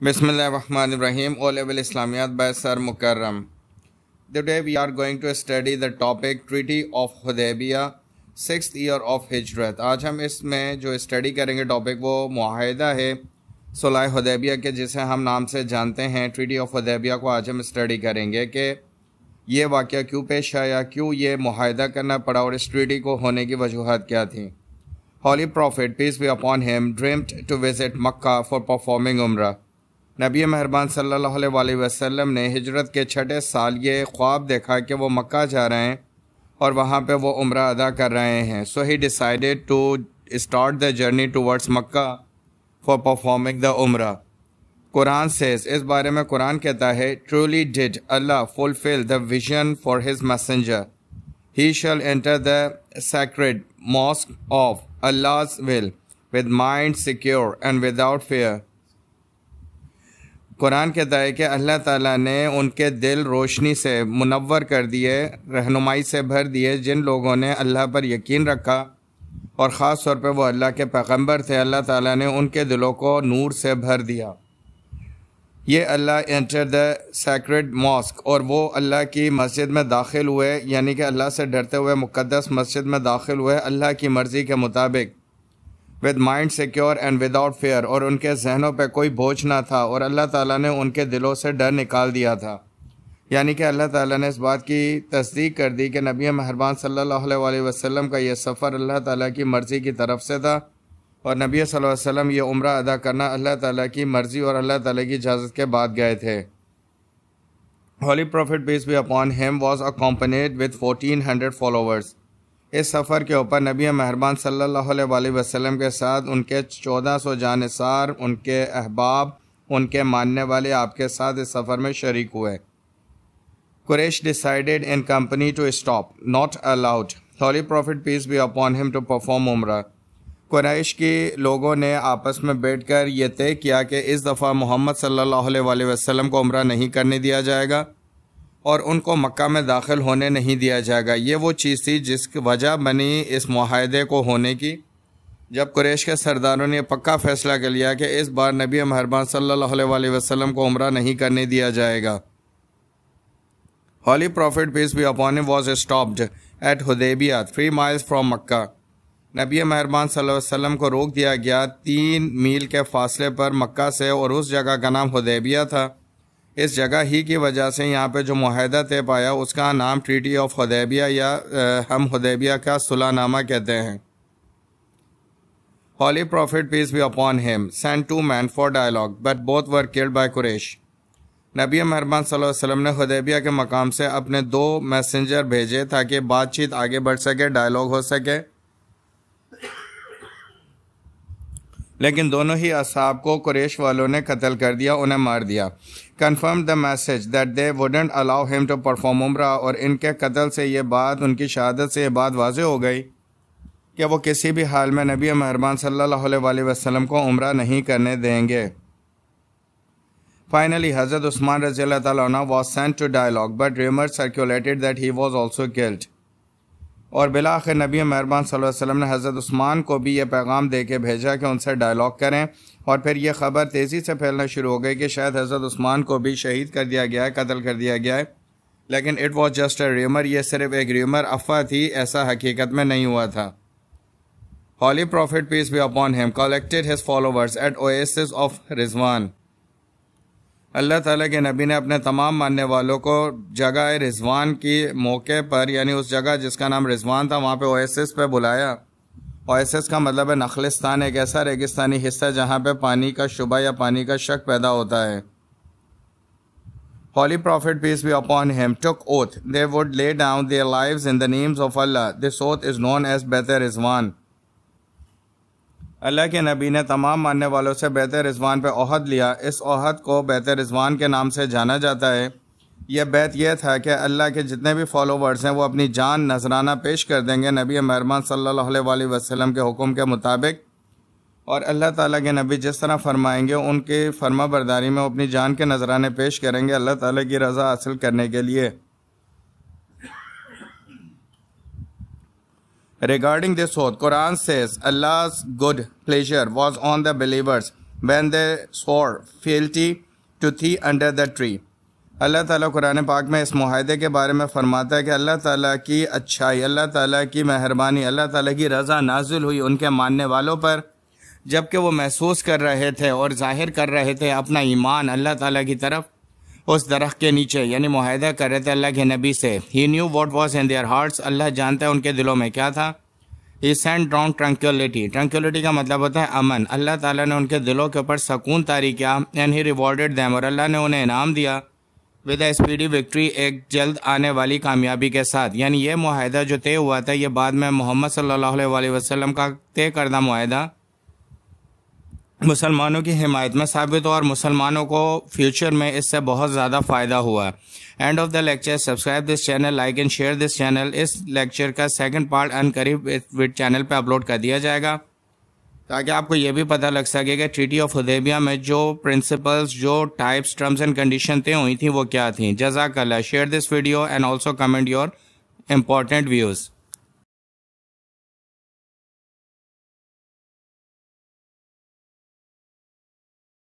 Bismillahirrahmanirrahim. O level Islamiyat by Sir Mukarram. Today we are going to study the topic Treaty of sixth year of Hijrat. आज हम इसमें जो study करेंगे topic वो माहिदा है, सुलह हुदैबिया के, जिसे हम नाम से जानते हैं ट्रीटी ऑफ़ हुदैबिया को आज हम स्टडी करेंगे कि ये वाक़ क्यों पेश आया, क्यों ये माहिदा करना पड़ा और इस ट्रीटी को होने की वजूहत क्या थी holy prophet peace be upon him dreamed to visit Mecca for performing उम्र नबी मेहरबान अलैहि वसल्लम ने हिजरत के छठे साल ये ख्वाब देखा कि वो मक्का जा रहे हैं और वहाँ पे वो उम्र अदा कर रहे हैं। So he decided to start the journey towards Mecca for performing the उम्र। कुरान सेज इस बारे में कुरान कहता है truly did Allah fulfil the vision for his messenger he shall enter the sacred mosque of Allah will with mind secure and without fear Quran कहता है कि अल्लाह ताला ने उनके दिल रोशनी से मुनवर कर दिए रहनुमाई से भर दिए जिन लोगों ने अल्लाह पर यकीन रखा और ख़ास तौर पर वो अल्लाह के पैगंबर थे। अल्लाह ताला ने उनके दिलों को नूर से भर दिया। ये Allah enter the sacred mosque और वो अल्लाह की मस्जिद में दाखिल हुए, यानी कि अल्लाह से डरते हुए मुक़दस मस्जिद में दाखिल हुए, अल्लाह की मर्ज़ी के मुताबिक। With mind secure and without fear और उनके जहनों पर कोई बोझ ना था, और अल्लाह ताला ने उनके दिलों से डर निकाल दिया था यानी कि अल्लाह ताला ने इस बात की तस्दीक कर दी कि नबी महरबान सल्लल्लाहु अलैहि वसल्लम का यह सफ़र अल्लाह ताला की मर्ज़ी की तरफ़ से था, और नबी सल्लल्लाहु अलैहि वसल्लम ये उम्र अदा करना अल्लाह ताला की मर्ज़ी और अल्लाह ताला की इजाज़त के बाद गए थे Holy Prophet, peace be upon him, was accompanied with 1400 followers. इस सफ़र के ऊपर नबी महरबान सल्लल्लाहु अलैहि वसल्लम के साथ उनके चौदह सौ जानसार, उनके अहबाब, उनके मानने वाले आपके साथ इस सफ़र में शरीक हुए। Quraish decided in company to stop not allowed holy prophet peace be upon him to perform उम्र कुरैश के लोगों ने आपस में बैठकर यह तय किया कि इस दफ़ा मोहम्मद सल्लल्लाहु अलैहि वसल्लम को उम्र नहीं करने दिया जाएगा। और उनको मक्का में दाखिल होने नहीं दिया जाएगा। ये वो चीज़ थी जिसकी वजह बनी इस माहदे को होने की। जब कुरेश के सरदारों ने पक्का फैसला कर लिया कि इस बार नबी महरबान सल्लल्लाहु अलैहि वसल्लम को उम्र नहीं करने दिया जाएगा। Holy prophet peace be upon was stopped at Hudaybiyah three miles from Mecca नबी महरबान वसल्लम को रोक दिया गया। तीन मील के फासले पर मक्का से और उस जगह का नाम हुदेबिया था। इस जगह ही की वजह से यहाँ पे जो माहदा तय पाया, उसका नाम ट्रीटी ऑफ़ हदैबिया या हम हदैबिया का सुलानामा कहते हैं। Holy prophet peace be upon him send to man for dialogue but both were killed by Quraish नबी महरबान वसल्लम ने हदैबिया के मकाम से अपने दो मैसेंजर भेजे ताकि बातचीत आगे बढ़ सके डायलॉग हो सके। लेकिन दोनों ही असाब को कुरेश वालों ने कत्ल कर दिया, उन्हें मार दिया। Confirm the message that they wouldn't allow him to perform उम्र और इनके कत्ल से ये बात, उनकी शहादत से ये बात वाज हो गई कि वो किसी भी हाल में नबी मेहरबान अलैहि वसल्लम को उम्र नहीं करने देंगे। फाइनली हज़रत उस्मान रज़ी Allah was sent to dialogue but rumour circulated that he was also killed और बिला आखिर नबी मेहरबान वसल्लम ने हज़रत उस्मान को भी यह पैगाम दे के भेजा कि उनसे डायलॉग करें। और फिर यह खबर तेज़ी से फैलना शुरू हो गई कि शायद हज़रत उस्मान को भी शहीद कर दिया गया है, कत्ल कर दिया गया है। लेकिन it was just a rumour यह सिर्फ़ एक र्यूमर अफवाह थी, ऐसा हकीकत में नहीं हुआ था। Holy prophet peace be upon him collected his followers at oasis of Rizwan Allah ताला के नबी ने अपने तमाम मानने वालों को जगह रिजवान की मौके पर, यानी उस जगह जिसका नाम रिजवान था, वहाँ पे ओएसिस पे बुलाया ओएसिस का मतलब है नखलिस्तान, एक ऐसा रेगिस्तानी हिस्सा जहाँ पे पानी का शुबा या पानी का शक पैदा होता है Holy Prophet, peace be upon him, took oath, they would lay down their lives in the names of Allah. This oath is known as Beth Rizwan. अल्लाह के नबी ने तमाम मानने वालों से बेहतर रिजवान पर अहद लिया। इस अहद को बेहतर रिजवान के नाम से जाना जाता है। यह बैत यह था कि अल्लाह के जितने भी फॉलोवर्स हैं, वो अपनी जान नजराना पेश कर देंगे नबी मेहरबान सल्लल्लाहु अलैहि वसल्लम के हुक्म के मुताबिक। और अल्लाह ताला के नबी जिस तरह फरमाएँगे, उनके फर्मा बरदारी में अपनी जान के नजराने पेश करेंगे अल्लाह ताला की रज़ा हासिल करने के लिए। Regarding this oath, Quran says Allah's good pleasure was on the believers when they swore fealty to thee under the tree. अल्लाह ताला कुरान पाक में इस माहदे के बारे में फरमाता है कि अल्लाह ताला की अच्छाई अल्लाह ताला की मेहरबानी अल्लाह ताला की रज़ा नाजिल हुई उनके मानने वालों पर जबकि वो महसूस कर रहे थे और ज़ाहिर कर रहे थे अपना ईमान अल्लाह ताला की तरफ़ उस दरख्त के नीचे, यानी माहिदा कर रहे थे अल्लाह के नबी से। He knew what was in their hearts Allah जानता है उनके दिलों में क्या था। ही सेंड डाउन ट्रंक्युलिटी ट्रंक्युलिटी का मतलब होता है अमन। अल्लाह ताला ने उनके दिलों के ऊपर सकून तारी किया एंड ही रिवॉर्डेड दैम और अल्लाह ने उन्हें इनाम दिया। विद स्पीडी विक्ट्री एक जल्द आने वाली कामयाबी के साथ। यानी यह माहिदा जो तय हुआ था यह बाद में मोहम्मद सल्लल्लाहु अलैहि वसल्लम का तय करदा माहिदा मुसलमानों की हिमायत में साबित हो और मुसलमानों को फ्यूचर में इससे बहुत ज़्यादा फ़ायदा हुआ end of the lecture subscribe this channel like and share this channel इस लेक्चर का सेकंड पार्ट अन करीब विद चैनल पे अपलोड कर दिया जाएगा। ताकि आपको ये भी पता लग सके कि ट्रीटी ऑफ़ उदेबिया में जो प्रिंसिपल्स जो टाइप्स टर्म्स एंड कंडीशन तय हुई थी, वो क्या थी। जजाक share this video and also comment your important views